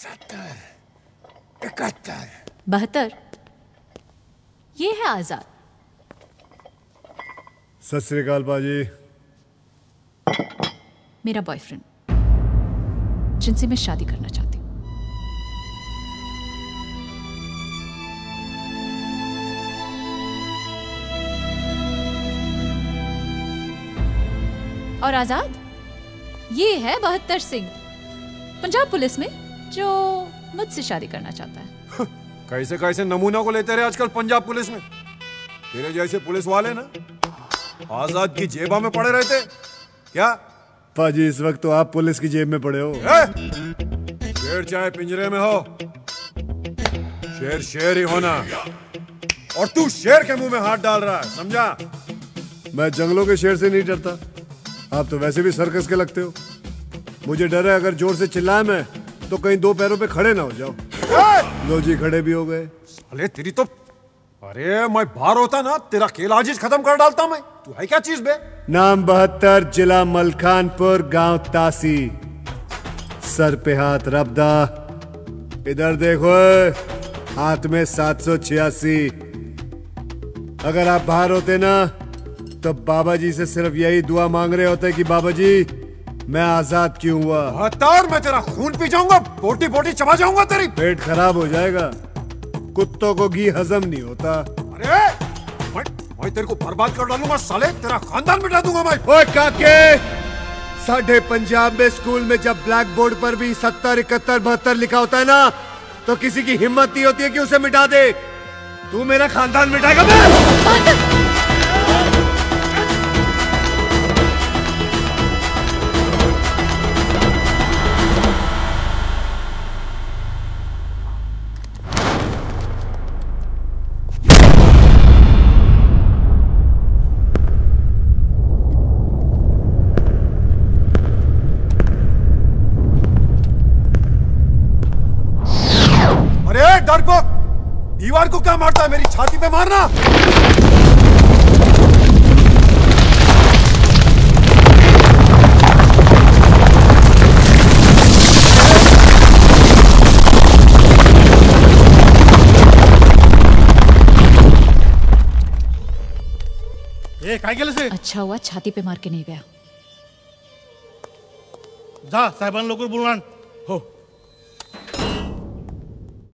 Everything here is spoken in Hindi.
सत्तर इकहत्तर। बहत्तर। ये है आज़ाद। सत श्रीकाल बाजी। मेरा बॉयफ्रेंड जिनसे मैं शादी करना चाहती हूँ। और आज़ाद ये है बहत्तर सिंह। पंजाब पुलिस में जो मुझसे शादी करना चाहता है। कैसे कैसे नमूना को लेते रहे आजकल पंजाब पुलिस में? तेरे जैसे पुलिस वाले ना आज़ाद की जेबा में पड़े रहते। क्या? पाजी इस वक्त तो आप पुलिस की जेब में पड़े हो। शेर चाहे पिंजरे में हो शेर शेर ही होना। और तू शेर के मुँह में हाथ डाल रहा है समझा? मैं जंगलों के शेर से नहीं डरता। आप तो वैसे भी सर्कस के लगते हो। मुझे डर है अगर ज़ोर से चिल्लाए मैं तो कहीं दो पैरों पे खड़े ना हो जाओ। लो जी खड़े भी हो गए। अरे तेरी तो अरे मैं बाहर होता ना तेरा खेल आज खत्म कर डालता मैं। तू है क्या चीज़ बे? नाम बहत्तर जिला मलखानपुर गाँव तासी। सर पे हाथ रबदा। इधर देखो हाथ में सात सौ छियासी। अगर आप बाहर होते ना तो बाबा जी से सिर्फ़ यही दुआ मांग रहे होते कि बाबा जी मैं आज़ाद क्यों हुआ? हतार मैं तेरा खून पी जाऊँगा बोटी बोटी चबा जाऊँगा तेरी। पेट खराब हो जाएगा। कुत्तों को घी हजम नहीं होता। अरे मैं मैं तेरे को बर्बाद कर डालूँगा साले। तेरा खानदान मिटा दूँगा मैं। ओए काके! साढ़े पंजाब में स्कूल में जब ब्लैक बोर्ड पर भी सत्तर इकहत्तर बहत्तर लिखा होता है ना तो किसी की हिम्मत नहीं होती है कि उसे मिटा दे। तू मेरा खानदान मिटाएगा मैं अरे डरपोक दीवार को क्या मारता है मेरी छाती पे मारना? से अच्छा हुआ छाती पे मार के नहीं गया। जा साहेबांना बोलून आण हो।